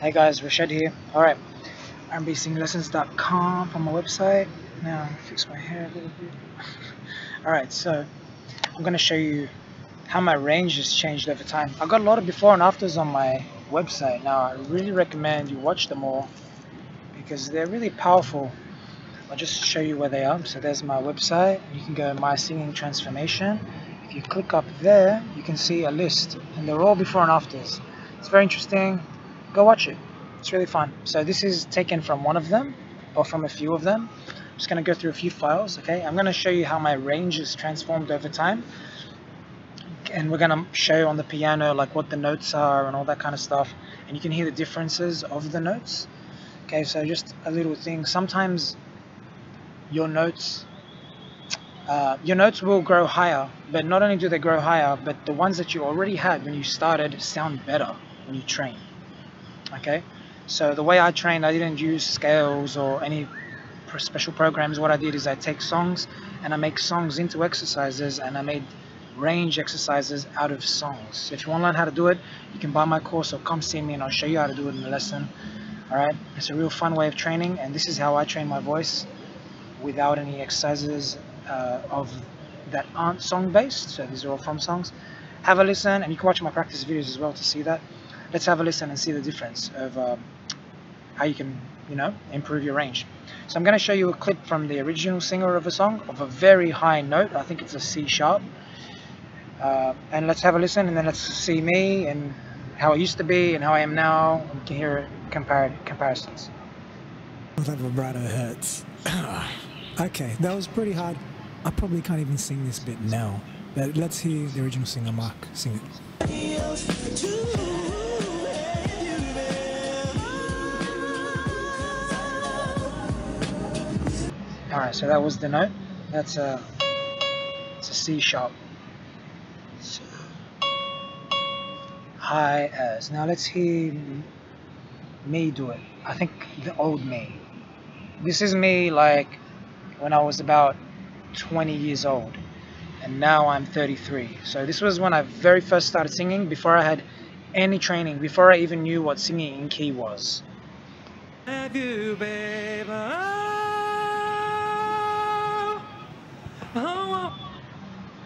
Hey guys, Rached here. Alright, rnbsinginglessons.com from my website. Now, fix my hair a little bit. Alright, so I'm going to show you how my range has changed over time. I've got a lot of before and afters on my website. Now, I really recommend you watch them all because they're really powerful. I'll just show you where they are. So there's my website. You can go My Singing Transformation. If you click up there, you can see a list and they're all before and afters. It's very interesting. Go watch it. It's really fun. So this is taken from one of them or from a few of them. I'm just going to go through a few files. Okay, I'm going to show you how my range is transformed over time and we're going to show on the piano like what the notes are and all that kind of stuff and you can hear the differences of the notes okay so just a little thing sometimes your notes uh, your notes will grow higher but not only do they grow higher but the ones that you already had when you started sound better when you train okay? So the way I trained I didn't use scales or any special programs. What I did is I take songs and I make songs into exercises and I made range exercises out of songs. So if you want to learn how to do it you can buy my course or come see me and I'll show you how to do it in the lesson alright? It's a real fun way of training and this is how I train my voice without any exercises uh, of that aren't song based so these are all from songs. Have a listen and you can watch my practice videos as well to see that let's have a listen and see the difference of um, how you can you know improve your range. So I'm going to show you a clip from the original singer of a song of a very high note. I think it's a C sharp. Uh, and let's have a listen and then let's see me and how I used to be and how I am now. And you can hear compar comparisons. That vibrato hurts. Okay that was pretty hard. I probably can't even sing this bit now but let's hear the original singer Mark sing it Alright, so that was the note. That's a, it's a C sharp. So, high as. Now let's hear me do it. I think the old me. This is me like when I was about 20 years old. And now I'm 33. So this was when I very first started singing, before I had any training, before I even knew what singing in key was.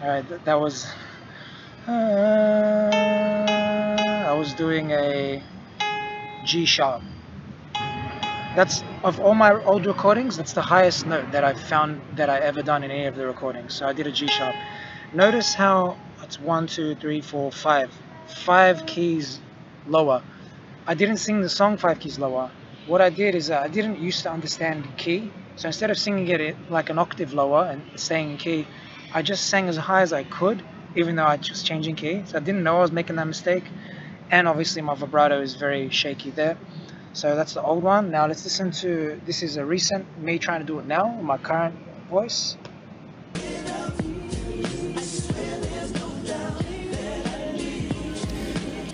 You, babe? Alright, that, was... Uh, I was doing a G sharp. That's, of all my old recordings, that's the highest note that I've found that I ever done in any of the recordings. So I did a G sharp. Notice how it's one, two, three, four, five. Five keys lower. I didn't sing the song five keys lower. What I did is I didn't used to understand key. So instead of singing it like an octave lower and staying in key, I just sang as high as I could, even though I was changing key. So I didn't know I was making that mistake. And obviously my vibrato is very shaky there. So that's the old one. Now let's listen to, this is a recent, me trying to do it now, my current voice.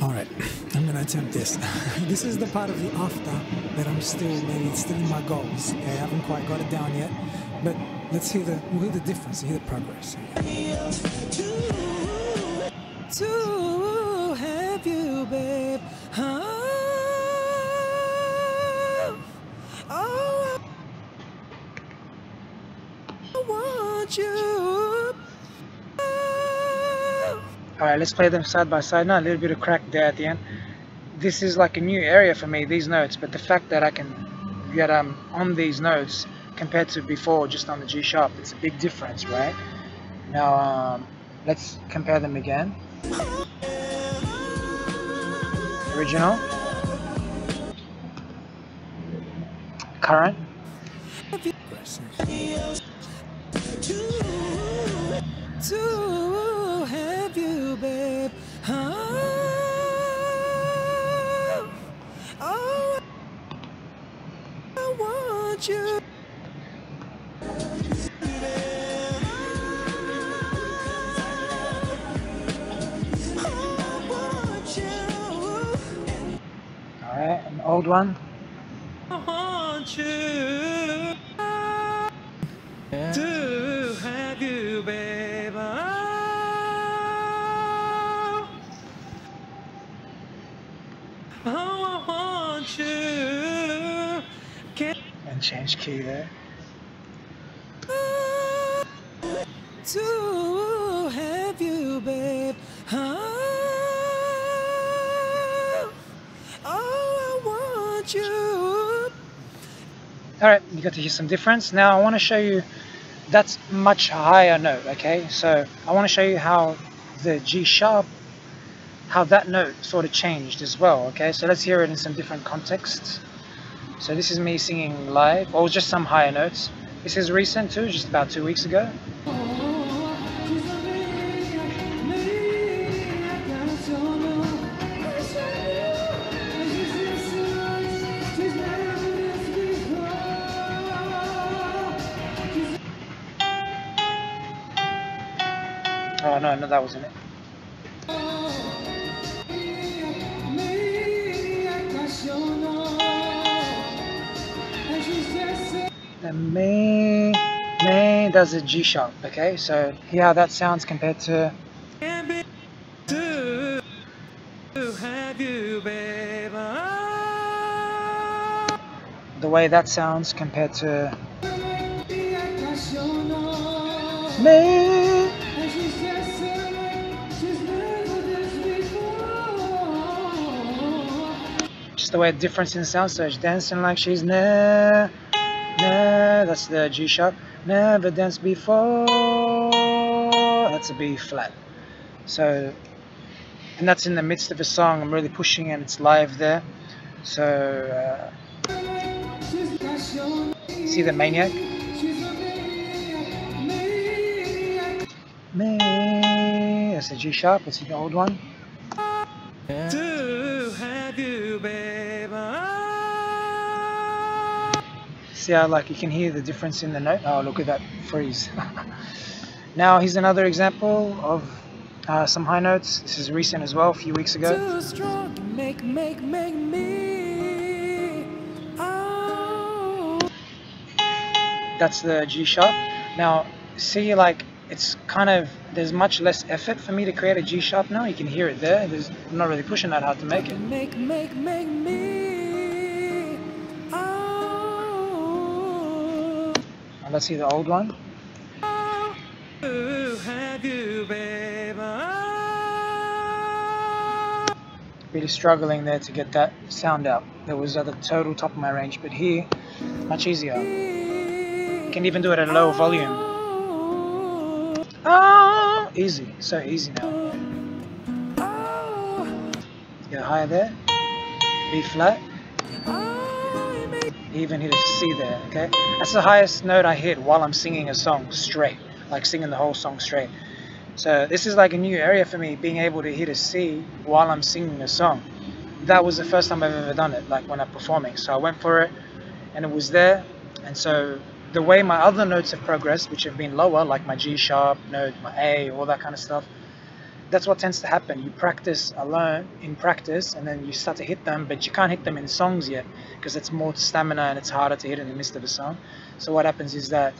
Alright, I'm gonna attempt this. this is the part of the after that I'm still maybe still in my goals. I haven't quite got it down yet. But let's hear the we'll hear the difference, hear the progress. To have you, babe. Oh, I want you. Alright, let's play them side by side now. A little bit of crack there at the end. This is like a new area for me, these notes, but the fact that I can get um, on these notes compared to before just on the G sharp it's a big difference right? Now um, let's compare them again. Original. Current. You old one. Yeah. to have you, babe. Oh, I want you. Can And change key there. to have you, babe. Want you. Alright, you got to hear some difference. Now I want to show you that's much higher note, okay? So I want to show you how the G sharp, how that note sort of changed as well, okay? So let's hear it in some different contexts. So this is me singing live, or just some higher notes. This is recent too, just about two weeks ago. Oh no, no, that wasn't it. The me, me does a G sharp, okay? So hear how that sounds compared to To have you, babe. The way that sounds compared to me. The way difference in sound. So it's dancing like she's nah, nah. That's the G sharp. Never danced before. That's a B flat. So, and that's in the midst of a song. I'm really pushing and it's live there. So, uh, see the maniac? Me. That's the G sharp. See the old one. To See how like you can hear the difference in the note? Oh, look at that freeze. now here's another example of uh, some high notes. This is recent as well, a few weeks ago. Make, make, make. Oh. That's the G sharp. Now see like it's kind of there's much less effort for me to create a G sharp now. You can hear it there. There's I'm not really pushing that hard to make it. Make, make, make me. Let's see the old one. Really struggling there to get that sound out. That was at the total top of my range, but here much easier. You can even do it at a low volume. Oh, easy, so easy now. Go higher there, B flat, even hit a C there, okay? That's the highest note I hit while I'm singing a song straight, like singing the whole song straight. So this is like a new area for me, being able to hit a C while I'm singing a song. That was the first time I've ever done it, like when I'm performing. So I went for it, and it was there. And so the way my other notes have progressed, which have been lower, like my G sharp note, my A, all that kind of stuff, that's what tends to happen. You practice alone in practice, and then you start to hit them, but you can't hit them in songs yet because it's more stamina and it's harder to hit in the midst of a song. So what happens is that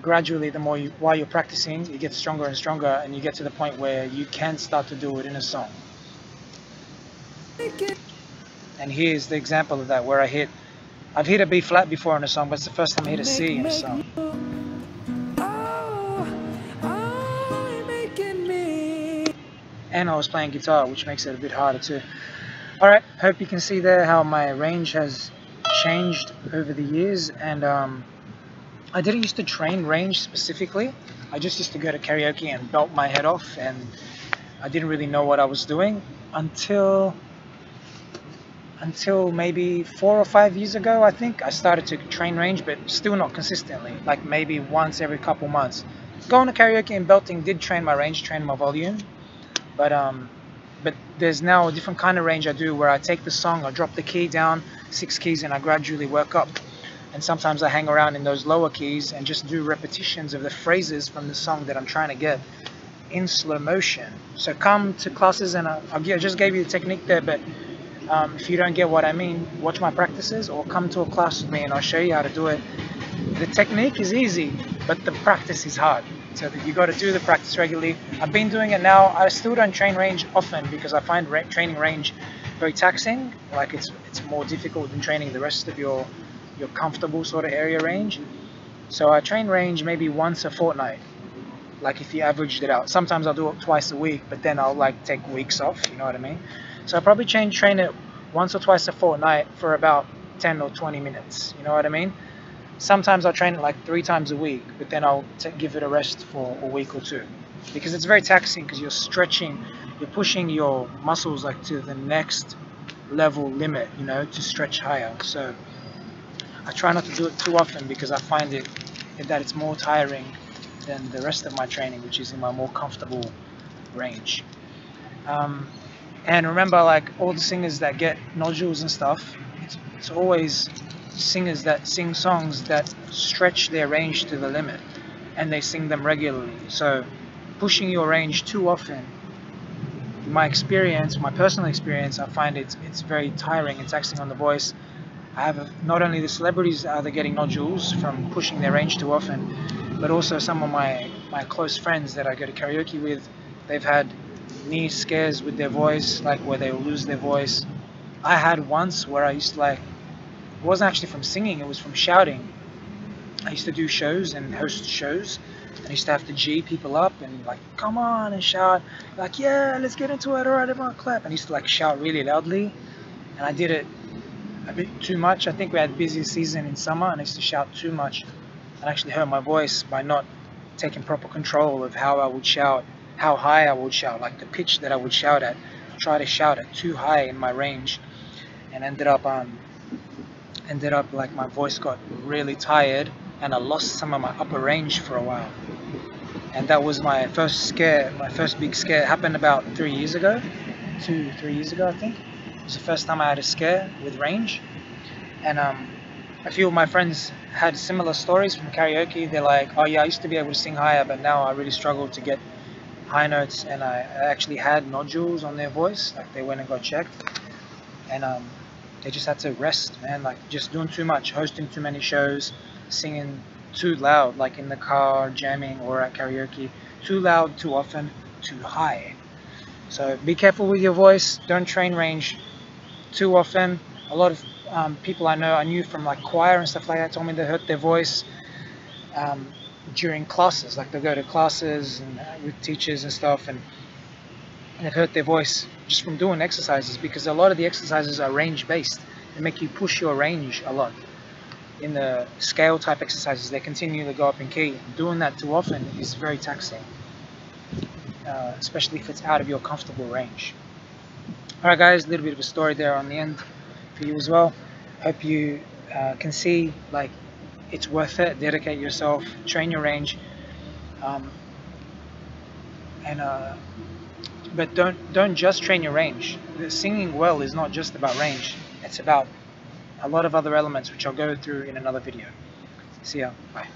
gradually, the more you while you're practicing, you get stronger and stronger, and you get to the point where you can start to do it in a song. And here's the example of that, where I hit. I've hit a B flat before in a song, but it's the first time I hit a C in a song. And I was playing guitar, which makes it a bit harder too. Alright, hope you can see there how my range has changed over the years and um, I didn't used to train range specifically. I just used to go to karaoke and belt my head off and I didn't really know what I was doing until until maybe four or five years ago I think I started to train range but still not consistently like maybe once every couple months going to karaoke and belting did train my range train my volume but um but there's now a different kind of range I do where I take the song I drop the key down six keys and I gradually work up. And sometimes I hang around in those lower keys and just do repetitions of the phrases from the song that I'm trying to get in slow motion. So come to classes and I, I just gave you the technique there but um, if you don't get what I mean watch my practices or come to a class with me and I'll show you how to do it. The technique is easy but the practice is hard so you got to do the practice regularly I've been doing it now I still don't train range often because I find ra- training range very taxing. Like it's it's more difficult than training the rest of your your comfortable sort of area range. So I train range maybe once a fortnight. Like if you averaged it out. Sometimes I'll do it twice a week, but then I'll like take weeks off. You know what I mean? So I probably train train it once or twice a fortnight for about 10 or 20 minutes. You know what I mean? Sometimes I'll train it like three times a week, but then I'll give it a rest for a week or two because it's very taxing because you're stretching, you're pushing your muscles like to the next level limit, you know, to stretch higher. So I try not to do it too often because I find it that it's more tiring than the rest of my training, which is in my more comfortable range. Um, and remember, like all the singers that get nodules and stuff, it's, it's always singers that sing songs that stretch their range to the limit and they sing them regularly. So pushing your range too often, my experience, my personal experience, I find it's it's very tiring and taxing on the voice. I have not only the celebrities are they getting nodules from pushing their range too often, but also some of my my close friends that I go to karaoke with, they've had knee scares with their voice, like where they lose their voice. I had once where I used to like, it wasn't actually from singing, it was from shouting. I used to do shows and host shows, I used to have to G people up and like, come on and shout, like, yeah, let's get into it, alright, everyone clap. And I used to like shout really loudly, and I did it a bit too much. I think we had busy season in summer, and I used to shout too much, and actually hurt my voice by not taking proper control of how I would shout, how high I would shout, like the pitch that I would shout at. Try to shout at too high in my range, and ended up um, ended up like my voice got really tired and I lost some of my upper range for a while. And that was my first scare, my first big scare. It happened about three years ago, two, three years ago, I think. It was the first time I had a scare with range. And um, a few of my friends had similar stories from karaoke. They're like, oh yeah, I used to be able to sing higher, but now I really struggle to get high notes. And I actually had nodules on their voice, like they went and got checked. And um, they just had to rest, man, like just doing too much, hosting too many shows, singing too loud, like in the car, jamming, or at karaoke. Too loud, too often, too high. So be careful with your voice. Don't train range too often. A lot of um, people I know, I knew from like choir and stuff like that, told me they hurt their voice um, during classes. Like they go to classes and uh, with teachers and stuff, and, and it hurt their voice just from doing exercises because a lot of the exercises are range based. They make you push your range a lot in the scale type exercises, they continue to go up in key. Doing that too often is very taxing, uh, especially if it's out of your comfortable range. Alright guys, a little bit of a story there on the end for you as well. Hope you uh, can see like it's worth it. Dedicate yourself, train your range, um, and uh, but don't don't just train your range. Singing well is not just about range. It's about a lot of other elements which I'll go through in another video. See ya. Bye.